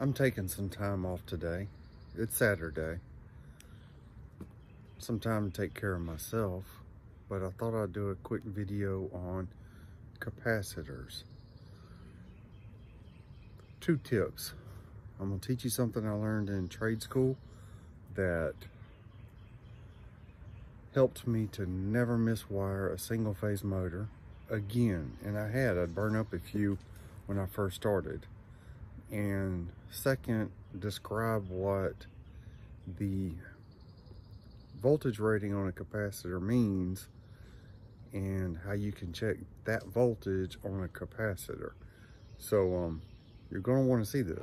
I'm taking some time off today. It's Saturday. Some time to take care of myself, but I thought I'd do a quick video on capacitors. Two tips. I'm gonna teach you something I learned in trade school that helped me to never miswire a single phase motor again. And I had, I'd burn up a few when I first started and second, describe what the voltage rating on a capacitor means and how you can check that voltage on a capacitor. So um, you're going to want to see this.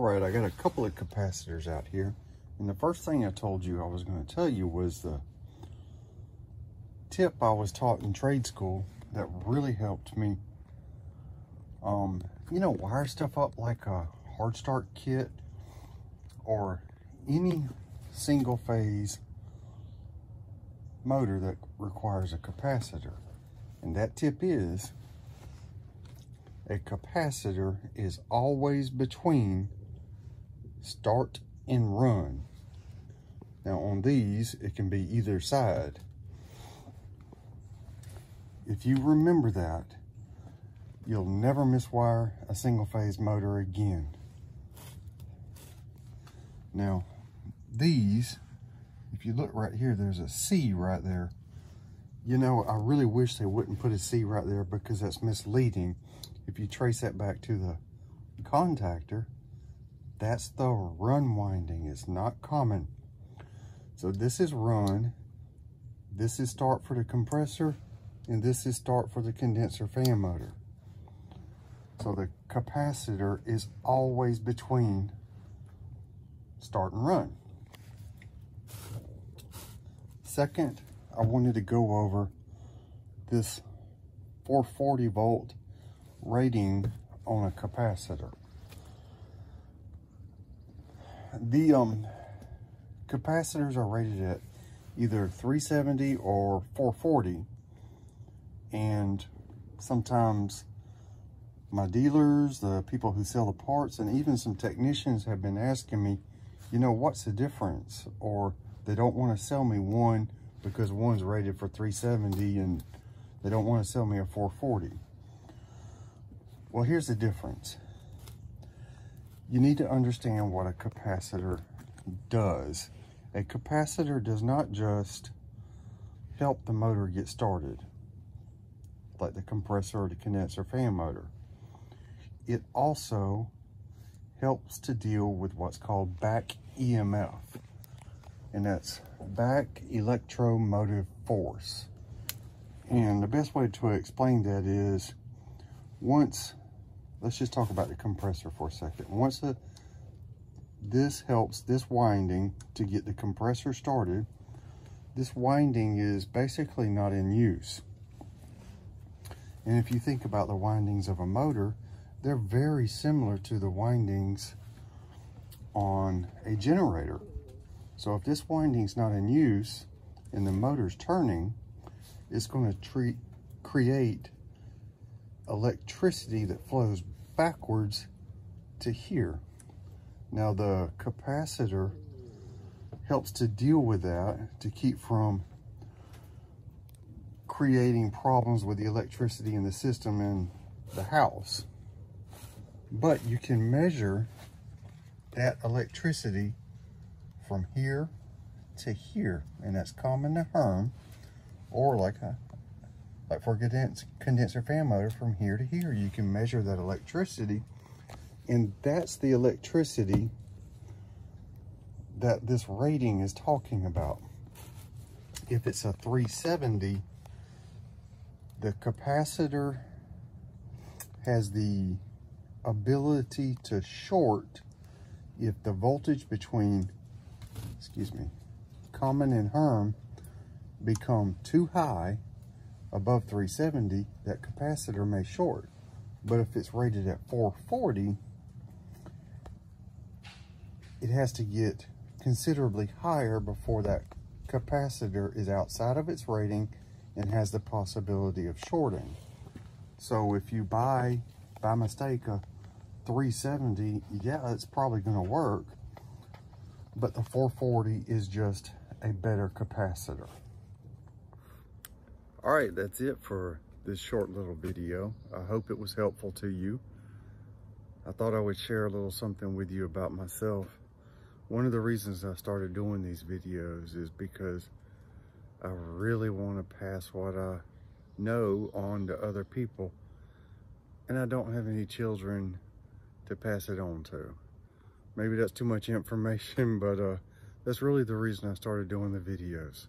Right, I got a couple of capacitors out here. And the first thing I told you I was going to tell you was the tip I was taught in trade school that really helped me. Um, you know, wire stuff up like a hard start kit or any single phase motor that requires a capacitor. And that tip is a capacitor is always between start and run. Now on these, it can be either side. If you remember that, you'll never miswire a single phase motor again. Now, these, if you look right here, there's a C right there. You know, I really wish they wouldn't put a C right there because that's misleading. If you trace that back to the contactor, that's the run winding. It's not common. So this is run. This is start for the compressor. And this is start for the condenser fan motor. So the capacitor is always between start and run. Second, I wanted to go over this 440 volt rating on a capacitor the um, capacitors are rated at either 370 or 440 and sometimes my dealers the people who sell the parts and even some technicians have been asking me you know what's the difference? Or they don't want to sell me one because one's rated for 370 and they don't want to sell me a 440 well here's the difference you need to understand what a capacitor does. A capacitor does not just help the motor get started, like the compressor or the condenser fan motor. It also helps to deal with what's called back EMF, and that's back electromotive force. And the best way to explain that is once let's just talk about the compressor for a second. Once the, this helps this winding to get the compressor started, this winding is basically not in use. And if you think about the windings of a motor, they're very similar to the windings on a generator. So if this winding's not in use and the motor's turning, it's going to treat, create electricity that flows backwards to here. Now the capacitor helps to deal with that to keep from creating problems with the electricity in the system in the house. But you can measure that electricity from here to here, and that's common to Herm, or like a like for a condenser fan motor from here to here. You can measure that electricity and that's the electricity that this rating is talking about. If it's a 370 the capacitor has the ability to short if the voltage between excuse me common and Herm become too high above 370, that capacitor may short. But if it's rated at 440, it has to get considerably higher before that capacitor is outside of its rating and has the possibility of shorting. So if you buy, by mistake, a 370, yeah, it's probably gonna work, but the 440 is just a better capacitor. All right, that's it for this short little video. I hope it was helpful to you. I thought I would share a little something with you about myself. One of the reasons I started doing these videos is because I really want to pass what I know on to other people. And I don't have any children to pass it on to. Maybe that's too much information, but uh, that's really the reason I started doing the videos.